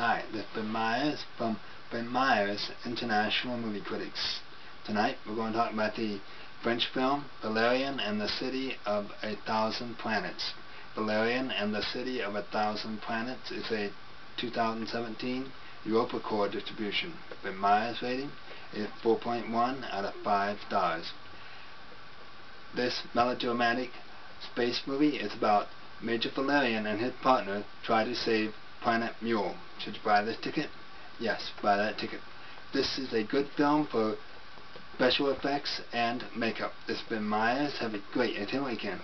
Hi, this is Ben Meyers from Ben Meyers International Movie Critics. Tonight we're going to talk about the French film Valerian and the City of a Thousand Planets. Valerian and the City of a Thousand Planets is a 2017 Europa EuropaCorp distribution. Ben Meyers rating is 4.1 out of 5 stars. This melodramatic space movie is about Major Valerian and his partner try to save Planet Mül. Should you buy this ticket? Yes, buy that ticket. This is a good film for special effects and makeup. Has Ben Meyers. Have a great entertainment weekend.